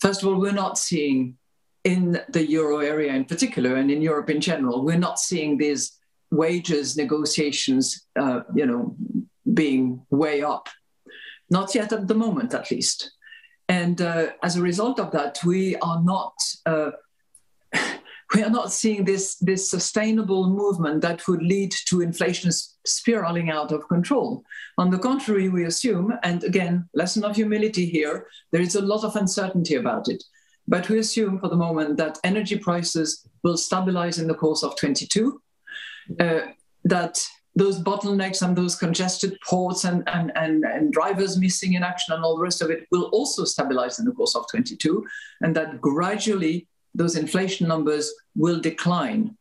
First of all, we're not seeing in the euro area in particular and in Europe in general, we're not seeing these wages negotiations, uh, you know, being way up. Not yet at the moment, at least. And uh, as a result of that, we are not uh, we are not seeing this this sustainable movement that would lead to inflation spiraling out of control. On the contrary, we assume, and again, lesson of humility here, there is a lot of uncertainty about it. But we assume for the moment that energy prices will stabilize in the course of 22, uh, that those bottlenecks and those congested ports and, and, and, and drivers missing in action and all the rest of it will also stabilize in the course of 22, and that gradually those inflation numbers will decline